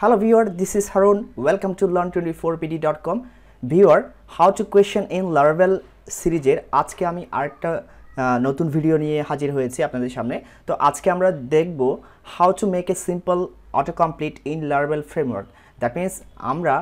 Hello viewer, this is Harun. Welcome to learn24pd.com. Viewer, how to question in Laravel সিরিজের আজকে আমি আরেকটা নতুন ভিডিও নিয়ে হাজির হয়েছি আপনাদের সামনে তো আজকে আমরা দেখব how to make a simple auto complete in লারবেল framework that means আমরা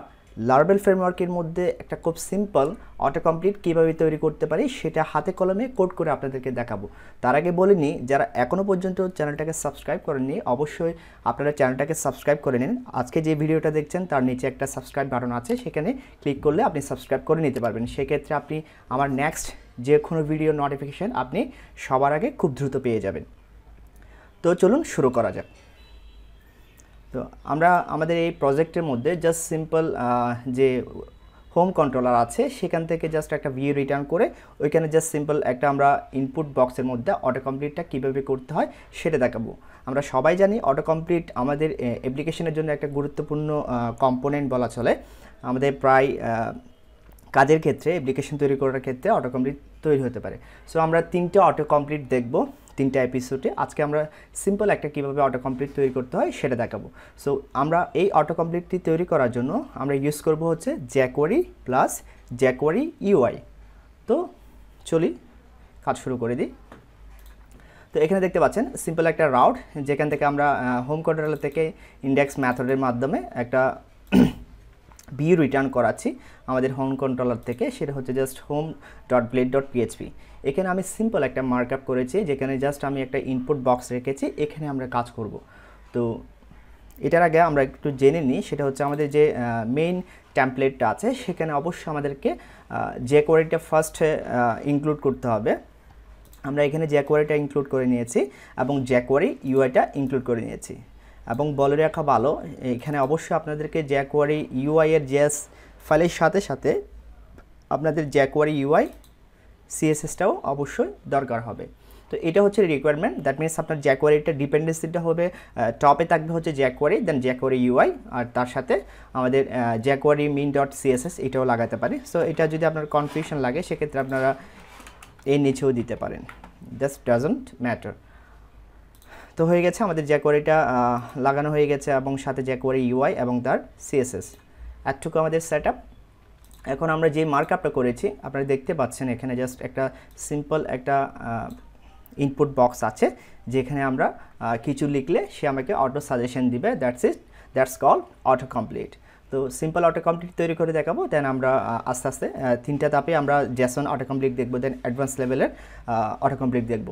লারবেল ফ্রেমওয়ার্কের মধ্যে একটা খুব সিম্পল অটো কমপ্লিট কীভাবে তৈরি করতে পারি সেটা হাতে কলমে কোড করে আপনাদেরকে দেখাবো। তার আগে বলিনি যারা এখনও পর্যন্ত চ্যানেলটাকে সাবস্ক্রাইব করেননি, অবশ্যই আপনারা চ্যানেলটাকে সাবস্ক্রাইব করে নিন। আজকে যে ভিডিওটা দেখছেন, তার নিচে একটা সাবস্ক্রাইব বাটন আছে, সেখানে ক্লিক করলে আপনি সাবস্ক্রাইব করে নিতে পারবেন। সেক্ষেত্রে আপনি আমার নেক্সট যে কোনো ভিডিও নোটিফিকেশান আপনি সবার আগে খুব দ্রুত পেয়ে যাবেন। তো চলুন শুরু করা যাক। তো আমরা আমাদের এই প্রজেক্টের মধ্যে জাস্ট সিম্পল যে হোম কন্ট্রোলার আছে, সেখান থেকে জাস্ট একটা ভিউ রিটার্ন করে ওইখানে জাস্ট সিম্পল একটা আমরা ইনপুট বক্সের মধ্যে অটো কমপ্লিটটা কীভাবে করতে হয় সেটা দেখাবো। আমরা সবাই জানি অটো কমপ্লিট আমাদের অ্যাপ্লিকেশনের জন্য একটা গুরুত্বপূর্ণ কম্পোনেন্ট বলা চলে। আমাদের প্রায় কাজের ক্ষেত্রে অ্যাপ্লিকেশন তৈরি করার ক্ষেত্রে অটো কমপ্লিট তৈরি হতে পারে। সো আমরা তিনটে অটো কমপ্লিট দেখব। তিনটা এপিসোডে আজকে আমরা সিম্পল একটা কীভাবে অটো কমপ্লিট তৈরি করতে হয় সেটা দেখাবো। সো আমরা এই অটো কমপ্লিটটি তৈরি করার জন্য আমরা ইউজ করব হচ্ছে জ্যাকোয়ারি প্লাস জ্যাকোয়ারি ইউআই তো, চলি, কাজ শুরু করে দিই। তো, এখানে দেখতে পাচ্ছেন সিম্পল একটা রাউট যেখান থেকে আমরা হোম কন্ট্রোলার থেকে ইন্ডেক্স ম্যাথডের মাধ্যমে একটা ভিউ রিটার্ন করাচ্ছি আমাদের হোম কন্ট্রোলার থেকে, সেটা হচ্ছে just home dot blade dot PHP এখানে আমি সিম্পল একটা মার্কআপ করেছি, যেখানে জাস্ট আমি একটা ইনপুট বক্স রেখেছি, এখানে আমরা কাজ করব। তো এটার আগে আমরা একটু জেনে নিই, সেটা হচ্ছে আমাদের যে মেইন ট্যাম্পলেটটা আছে, সেখানে অবশ্যই আমাদেরকে যে কোয়ারিটা ফার্স্ট ইনক্লুড করতে হবে। আমরা এখানে জ্যাকোয়ারিটা ইনক্লুড করে নিয়েছি, এবং জ্যাকোয়ারি ইউআইটা ইনক্লুড করে নিয়েছি। এবং বলে রাখা ভালো, এখানে অবশ্যই আপনাদেরকে জ্যাকোয়ারি ইউআই এর জেস ফাইলের সাথে সাথে আপনাদের জ্যাকোয়ারি ইউআই সিএসএসটাও অবশ্যই দরকার হবে। তো এটা হচ্ছে রিকোয়ারমেন্ট দ্যাট মিনস আপনার জ্যাকোয়ারিটা ডিপেন্ডেন্সিটা হবে টপে থাকবে হচ্ছে জ্যাকোয়ারি দেন জ্যাকোয়ারি ইউআই আর তার সাথে আমাদের জ্যাকোয়ারি মিন ডট সিএসএস এটাও লাগাতে পারি। সো এটা যদি আপনার কনফিউশন লাগে, সেক্ষেত্রে আপনারা এর নিচেও দিতে পারেন। জাস্ট ডাজন্ট ম্যাটার তো হয়ে গেছে, আমাদের জ্যাকোয়ারিটা লাগানো হয়ে গেছে এবং সাথে জ্যাকোয়ারি ইউআই এবং তার সিএসএস এতটুকু আমাদের সেট এখন আমরা যে মার্কআপটা করেছি, আপনারা দেখতে পাচ্ছেন এখানে জাস্ট একটা সিম্পল একটা ইনপুট বক্স আছে, যেখানে আমরা কিছু লিখলে সে আমাকে অটো সাজেশন দিবে that's it that's call auto complete তো সিম্পল অটো কমপ্লিট তৈরি করে দেখাবো দেন আমরা আস্তে আস্তে তিনটা তাপে আমরা জ্যাসন অটো কমপ্লিট দেখব দেন অ্যাডভান্স লেভেলের অটো কমপ্লিট দেখব।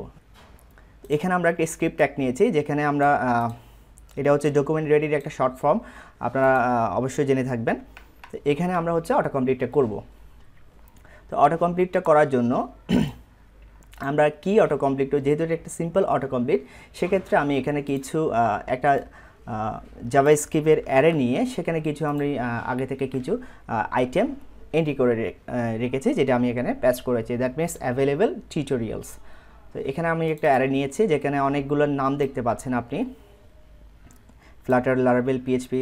এখানে আমরা একটা স্ক্রিপ্ট ট্যাগ নিয়েছি, যেখানে আমরা এটা হচ্ছে ডকুমেন্ট রেডির একটা শর্ট ফর্ম আপনারা অবশ্যই জেনে থাকবেন। তো এখানে আমরা হচ্ছে অটো কমপ্লিটটা করব। তো অটো কমপ্লিটটা করার জন্য আমরা কি অটো কমপ্লিট যেহেতু এটা একটা সিম্পল অটো কমপ্লিট সেক্ষেত্রে আমি এখানে কিছু একটা জাভা স্ক্রিপের অ্যারে নিয়ে সেখানে কিছু আমি আগে থেকে কিছু আইটেম এন্ট্রি করে রেখেছি, যেটা আমি এখানে প্যাচ করেছি। দ্যাট মিনস অ্যাভেলেবেল টিউটোরিয়ালস তো এখানে আমি একটা অ্যারে নিয়েছি, যেখানে অনেকগুলো নাম দেখতে পাচ্ছেন আপনি। ফ্ল্যাটার লারাবেল পিএইচপি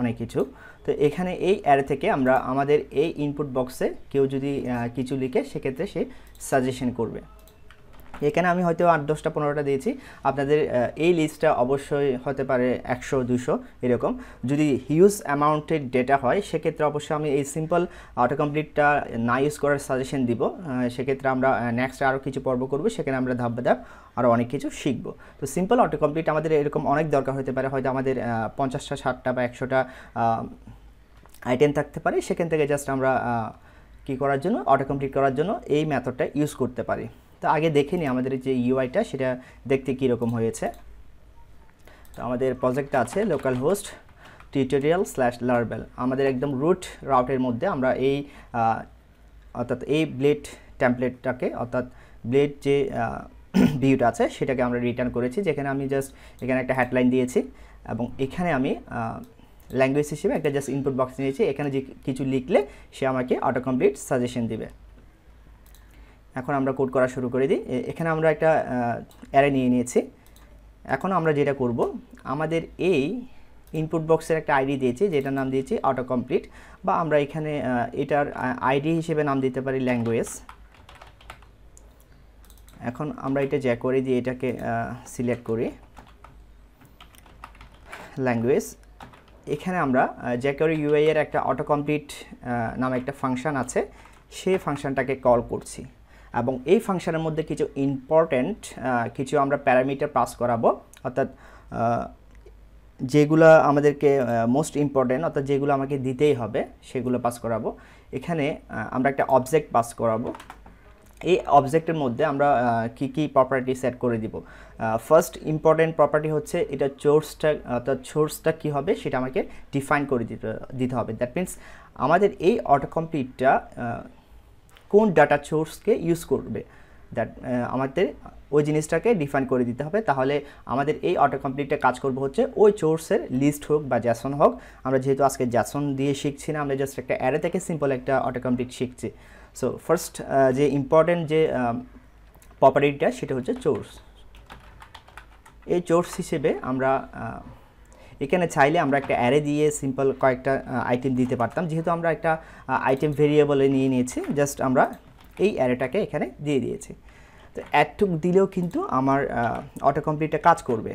অনেক কিছু। তো এখানে এই অ্যারে থেকে আমরা আমাদের এই ইনপুট বক্সে কেউ যদি কিছু লিখে, সেক্ষেত্রে সে সাজেশন করবে। এখানে আমি হয়তো আট, দশটা, পনেরোটা দিয়েছি। আপনাদের এই লিস্টটা অবশ্যই হতে পারে একশো দুশো এরকম। যদি হিউজ অ্যামাউন্টের ডেটা হয়, সেক্ষেত্রে অবশ্যই আমি এই সিম্পল অটো কমপ্লিটটা না ইউজ করার সাজেশন দিব। সেক্ষেত্রে আমরা নেক্সট আরও কিছু পর্ব করব, সেখানে আমরা ধাপ ধাপ আরও অনেক কিছু শিখব। তো সিম্পল অটো কমপ্লিট আমাদের এরকম অনেক দরকার হতে পারে। হয়তো আমাদের পঞ্চাশটা, ষাটটা বা একশোটা আইটেম থাকতে পারে। সেখান থেকে জাস্ট আমরা কি করার জন্য? অটো কমপ্লিট করার জন্য এই মেথডটা ইউজ করতে পারি। তো আগে দেখে নিই আমাদের যে ইউআইটা সেটা দেখতে কীরকম হয়েছে। তো আমাদের প্রজেক্টটা আছে লোকাল হোস্ট টিউটোরিয়াল স্ল্যাশ লারবেল আমাদের একদম রুট রাউটের মধ্যে আমরা এই অর্থাৎ এই ব্লেড ট্যাম্পলেটটাকে অর্থাৎ ব্লেড যে ভিউটা আছে, সেটাকে আমরা রিটার্ন করেছি, যেখানে আমি জাস্ট এখানে একটা হেডলাইন দিয়েছি, এবং এখানে আমি ল্যাঙ্গুয়েজ হিসেবে একটা জাস্ট ইনপুট বক্স নিয়েছি, এখানে যে কিছু লিখলে সে আমাকে অটো কমপ্লিট সাজেশন দিবে। এখন আমরা কোড করা শুরু করে দিই। এখানে আমরা একটা অ্যারে নিয়ে নিয়েছি। এখন আমরা যেটা করব, আমাদের এই ইনপুট বক্সের একটা আইডি দিয়েছি, যেটার নাম দিয়েছি অটো কমপ্লিট বা আমরা এখানে এটার আইডি হিসেবে নাম দিতে পারি ল্যাঙ্গুয়েজ এখন আমরা এটা জ্যাক করে দিয়ে এটাকে সিলেক্ট করি। ল্যাঙ্গুয়েজ এখানে আমরা জ্যাকরি ইউআই এর একটা অটো কমপ্লিট নামে একটা ফাংশন আছে। সেই ফাংশনটাকে কল করছি। এবং এই ফাংশনের মধ্যে কিছু ইম্পর্ট্যান্ট কিছু আমরা প্যারামিটার পাস করাবো। অর্থাৎ যেগুলো আমাদেরকে মোস্ট ইম্পর্ট্যান্ট অর্থাৎ যেগুলো আমাকে দিতেই হবে, সেগুলো পাস করাবো। এখানে আমরা একটা অবজেক্ট পাস করাবো। এই অবজেক্টের মধ্যে আমরা কি কি প্রপার্টি সেট করে দিব? ফার্স্ট ইম্পর্টেন্ট প্রপার্টি হচ্ছে, এটা চোর্সটা অর্থাৎ সোর্সটা কী হবে, সেটা আমাকে ডিফাইন করে দিতে দিতে হবে। দ্যাট মিন্স আমাদের এই অটো কমপ্লিটটা কোন ডাটা সোর্সকে ইউজ করবে? দ্যাট আমাদের ওই জিনিসটাকে ডিফাইন করে দিতে হবে। তাহলে আমাদের এই অটো কমপ্লিটটা কাজ করব হচ্ছে ওই সোর্সের লিস্ট হোক বা জ্যাসন হোক। আমরা যেহেতু আজকে জ্যাসন দিয়ে শিখছি না, আমরা জাস্ট একটা অ্যারে থেকে সিম্পল একটা অটো কমপ্লিট শিখছি। সো ফার্স্ট যে ইম্পর্টেন্ট যে প্রপার্টিটা সেটা হচ্ছে চোর্স এই চোর্স হিসেবে আমরা এখানে চাইলে আমরা একটা অ্যারে দিয়ে সিম্পল কয়েকটা আইটেম দিতে পারতাম। যেহেতু আমরা একটা আইটেম ভেরিয়েবলে নিয়ে নিয়েছি জাস্ট আমরা এই অ্যারেটাকে এখানে দিয়ে দিয়েছি। তো অ্যাডটুক দিলেও কিন্তু আমার অটো কমপ্লিটটা কাজ করবে।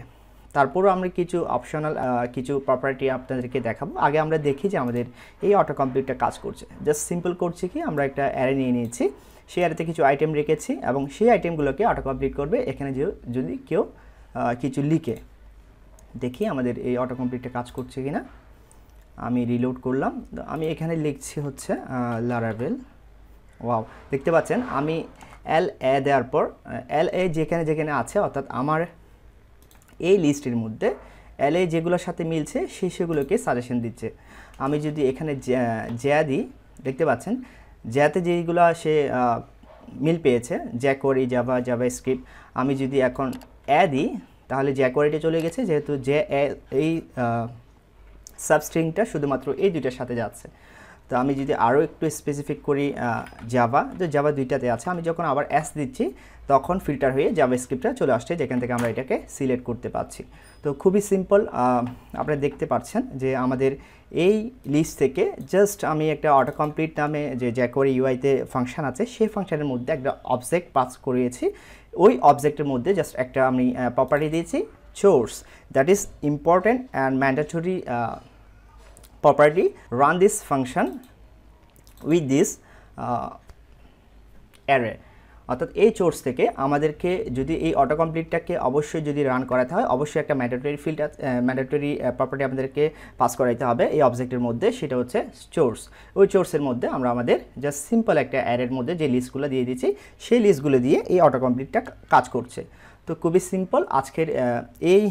তারপরও আমরা কিছু অপশনাল কিছু প্রপার্টি আপনাদেরকে দেখাবো। আগে আমরা দেখি যে আমাদের এই অটো কমপ্লিটটা কাজ করছে। জাস্ট সিম্পল করছি কি, আমরা একটা অ্যারে নিয়ে নিয়েছি। সেই অ্যারেতে কিছু আইটেম রেখেছি এবং সেই আইটেমগুলোকে অটো কমপ্লিট করবে। এখানে যদি কেউ কিছু লিখে দেখি আমাদের এই অটো কমপ্লিটটা কাজ করছে কি না আমি রিলোড করলাম। আমি এখানে লিখছি হচ্ছে লারাবেল ওয়াও দেখতে পাচ্ছেন, আমি এল এ দেওয়ার পর এল এ যেখানে যেখানে আছে, অর্থাৎ আমার এই লিস্টের মধ্যে এল এ যেগুলোর সাথে মিলছে সেই সেগুলোকে সাজেশন দিচ্ছে। আমি যদি এখানে জ্যা দিই, দেখতে পাচ্ছেন, জ্যাতে যেইগুলো সে মিল পেয়েছে জ্যাকোয়ারি জাভা জাভা স্ক্রিপ্ট আমি যদি এখন অ্যা দিই তাহলে জ্যাকোয়ারিটা চলে গেছে, যেহেতু যে এই সাবস্ট্রিংটা শুধুমাত্র এই দুইটার সাথে যাচ্ছে। তো আমি যদি আরও একটু স্পেসিফিক করি জাভা তো জাভা দুইটাতে আছে। আমি যখন আবার অ্যাস দিচ্ছি, তখন ফিল্টার হয়ে জাভা স্ক্রিপ্টটা চলে আসছে, যেখান থেকে আমরা এটাকে সিলেক্ট করতে পারছি। তো খুবই সিম্পল আপনারা দেখতে পাচ্ছেন যে আমাদের এই লিস্ট থেকে জাস্ট আমি একটা অটো কমপ্লিট নামে যে জ্যাকোয়ারি ইউআইতে ফাংশন আছে সেই ফাংশানের মধ্যে একটা অবজেক্ট পাস করিয়েছি। ওই অবজেক্টের মধ্যে জাস্ট একটা আমি প্রপার্টি দিয়েছি source that is important and mandatory run this function with this uh, array অর্থাৎ এই চোর্স থেকে আমাদেরকে যদি এই অটো কমপ্লিটটাকে অবশ্যই যদি রান করাতে হয়, অবশ্যই একটা ম্যান্ডেটরি ফিল্ড ম্যান্ডেটরি প্রপার্টি আমাদেরকে পাস করাইতে হবে এই অবজেক্টের মধ্যে, সেটা হচ্ছে চোর্স। ওই চোর্সের মধ্যে আমরা আমাদের জাস্ট সিম্পল একটা অ্যারের মধ্যে যে লিস্টগুলো দিয়ে দিচ্ছি, সেই লিস্টগুলো দিয়ে এই অটো কমপ্লিটটা কাজ করছে। তো খুবই সিম্পল আজকের এই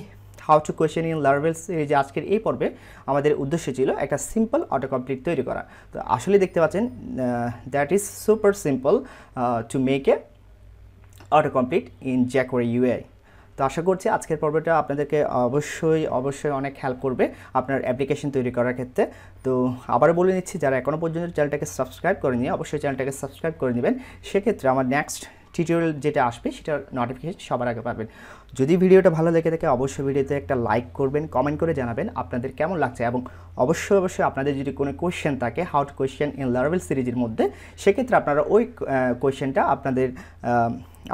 how to question in Laravel সিরিজে আজকের এই পর্বে আমাদের উদ্দেশ্য ছিল একটা সিম্পল অটো কমপ্লিট তৈরি করা। তো আসলে দেখতে পাচ্ছেন that is super simple to make a auto complete in jQuery UI তো আশা করছি আজকের পর্বটা আপনাদেরকে অবশ্যই অবশ্যই অনেক হেল্প করবে আপনার অ্যাপ্লিকেশন তৈরি করার ক্ষেত্রে। তো আবারও বলে নিচ্ছি, যারা এখনও পর্যন্ত চ্যানেলটাকে সাবস্ক্রাইব করে নিয়ে অবশ্যই চ্যানেলটাকে সাবস্ক্রাইব করে নেবেন। সেক্ষেত্রে আমার নেক্সট টিউটোরিয়াল যেটা আসবে, সেটার নোটিফিকেশন সবার আগে পাবেন। যদি ভিডিওটা ভালো লেগে থাকে, অবশ্যই ভিডিওতে একটা লাইক করবেন কমেন্ট করে জানাবেন আপনাদের কেমন লাগছে এবং অবশ্যই অবশ্যই আপনাদের যদি কোনো কোয়েশ্চেন থাকে how to question in Laravel সিরিজের মধ্যে, সেক্ষেত্রে আপনারা ওই কোয়েশ্চেনটা আপনাদের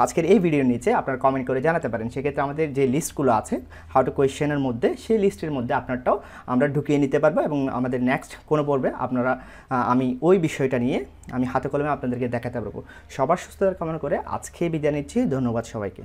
আজকের এই ভিডিওর নিচে আপনারা কমেন্ট করে জানাতে পারেন। সেক্ষেত্রে আমাদের যে লিস্টগুলো আছে হাউ টু কোয়েশ্চেনের মধ্যে, সেই লিস্টের মধ্যে আপনারটাও আমরা ঢুকিয়ে নিতে পারব এবং আমাদের নেক্সট কোনো পর্বে আপনারা আমি ওই বিষয়টা নিয়ে আমি হাতে কলমে আপনাদেরকে দেখাতে পারব। সবার সুস্থতার কামনা করে আজকে বিদায় নিচ্ছি। ধন্যবাদ সবাইকে।